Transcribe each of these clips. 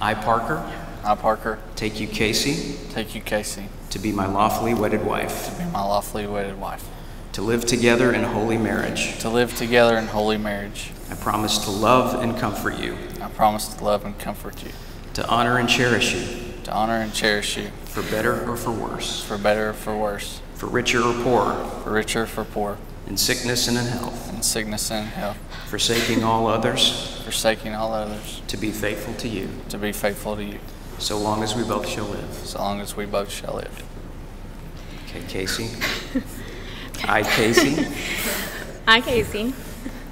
I, Parker, I, Parker, take you, Casey, take you, Casey, to be my lawfully wedded wife, to be my lawfully wedded wife, to live together in holy marriage. to live together in holy marriage. I promise to love and comfort you, I promise to love and comfort you, to honor and cherish you, to honor and cherish you, for better or for worse, for better or for worse, for richer or poorer, for richer or for poor, in sickness and in health, in sickness and in health, forsaking all others, forsaking all others, to be faithful to you, to be faithful to you, so long as we both shall live. so long as we both shall live. Okay, Casey. I, Casey, I, Casey,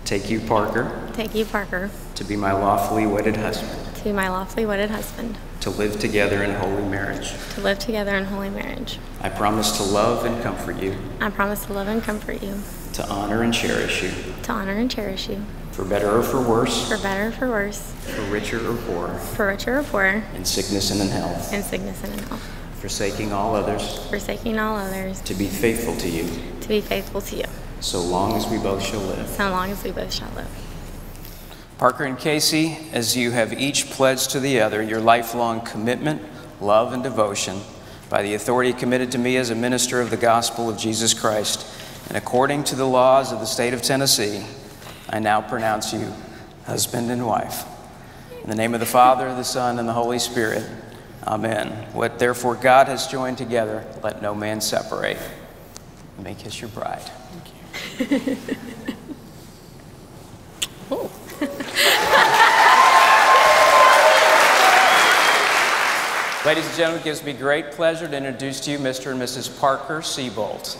take you, Parker, take you, Parker, to be my lawfully wedded husband, to be my lawfully wedded husband, to live together in holy marriage. to live together in holy marriage. I promise to love and comfort you, I promise to love and comfort you, to honor and cherish you, to honor and cherish you, for better or for worse, for better or for worse, for richer or poorer, for richer or poorer, in sickness and in health, in sickness and in health, forsaking all others, forsaking all others, to be faithful to you, to be faithful to you, so long as we both shall live. so long as we both shall live. Parker and Casey, as you have each pledged to the other your lifelong commitment, love, and devotion by the authority committed to me as a minister of the gospel of Jesus Christ, and according to the laws of the state of Tennessee, I now pronounce you husband and wife. In the name of the Father, the Son, and the Holy Spirit, amen. What therefore God has joined together, let no man separate. You may kiss your bride. Ladies and gentlemen, it gives me great pleasure to introduce to you Mr. and Mrs. Parker Seabolt.